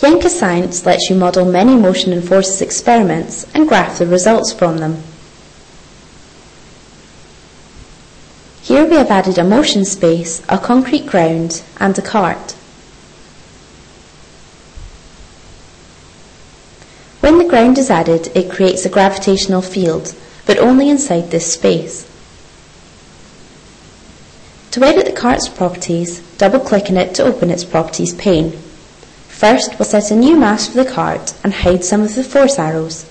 Yenka Science lets you model many motion and forces experiments and graph the results from them. Here we have added a motion space, a concrete ground and a cart. When the ground is added, it creates a gravitational field, but only inside this space. To edit the cart's properties, double-click on it to open its properties pane. First, we'll set a new mass for the cart and hide some of the force arrows.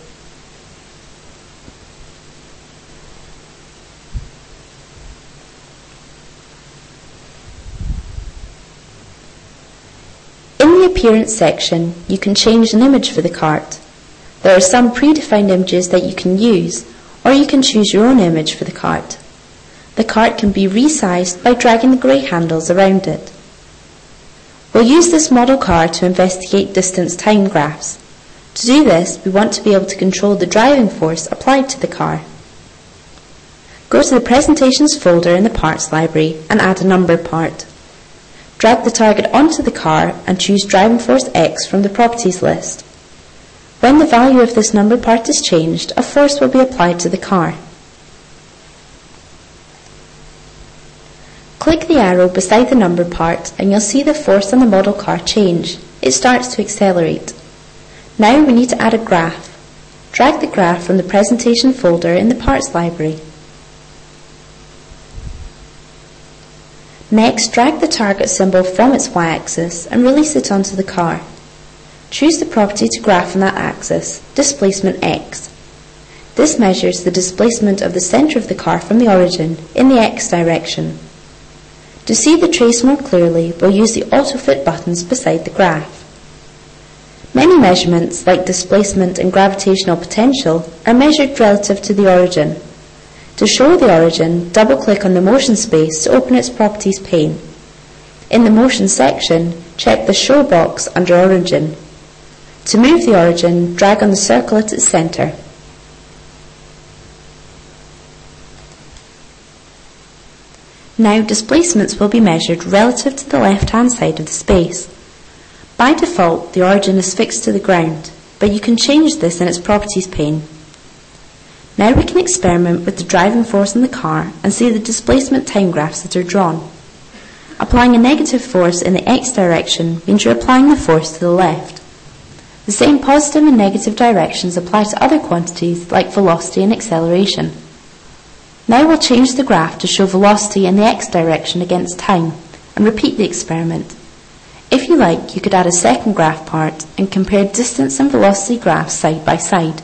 In the Appearance section, you can change an image for the cart. There are some predefined images that you can use, or you can choose your own image for the cart. The cart can be resized by dragging the grey handles around it. We'll use this model car to investigate distance time graphs. To do this, we want to be able to control the driving force applied to the car. Go to the Presentations folder in the Parts library and add a number part. Drag the target onto the car and choose Driving Force X from the Properties list. When the value of this number part is changed, a force will be applied to the car. Click the arrow beside the number part and you'll see the force on the model car change. It starts to accelerate. Now we need to add a graph. Drag the graph from the presentation folder in the parts library. Next, drag the target symbol from its y-axis and release it onto the car. Choose the property to graph on that axis, displacement x. This measures the displacement of the centre of the car from the origin in the x direction. To see the trace more clearly, we'll use the AutoFit buttons beside the graph. Many measurements, like displacement and gravitational potential, are measured relative to the origin. To show the origin, double-click on the motion space to open its properties pane. In the motion section, check the Show box under Origin. To move the origin, drag on the circle at its centre. Now displacements will be measured relative to the left-hand side of the space. By default, the origin is fixed to the ground, but you can change this in its properties pane. Now we can experiment with the driving force in the car and see the displacement time graphs that are drawn. Applying a negative force in the x direction means you're applying the force to the left. The same positive and negative directions apply to other quantities like velocity and acceleration. Now we'll change the graph to show velocity in the x direction against time and repeat the experiment. If you like, you could add a second graph part and compare distance and velocity graphs side by side.